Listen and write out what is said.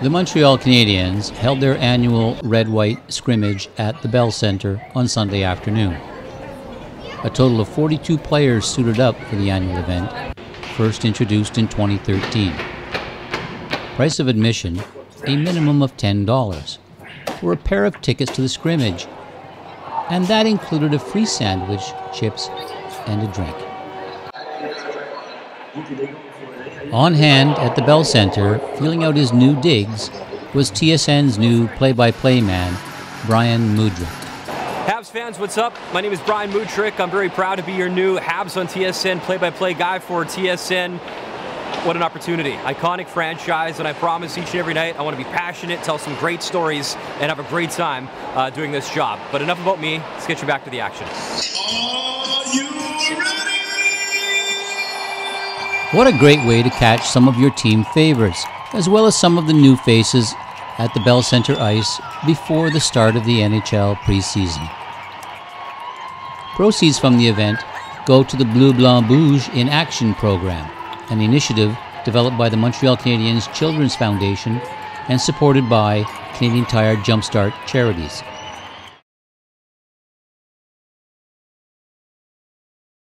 The Montreal Canadiens held their annual red white scrimmage at the Bell Centre on Sunday afternoon. A total of 42 players suited up for the annual event, first introduced in 2013. Price of admission a minimum of $10 for a pair of tickets to the scrimmage, and that included a free sandwich, chips, and a drink. On hand at the Bell Centre, feeling out his new digs, was TSN's new play by play man, Brian Mudryk. Habs fans, what's up? My name is Brian Mudryk. I'm very proud to be your new Habs on TSN play by play guy for TSN. What an opportunity. Iconic franchise, and I promise each and every night I want to be passionate, tell some great stories, and have a great time uh, doing this job. But enough about me. Let's get you back to the action. What a great way to catch some of your team favorites, as well as some of the new faces at the Bell Centre Ice before the start of the NHL preseason. Proceeds from the event go to the Bleu Blanc Bouge in Action program, an initiative developed by the Montreal Canadiens Children's Foundation and supported by Canadian Tire Jumpstart Charities.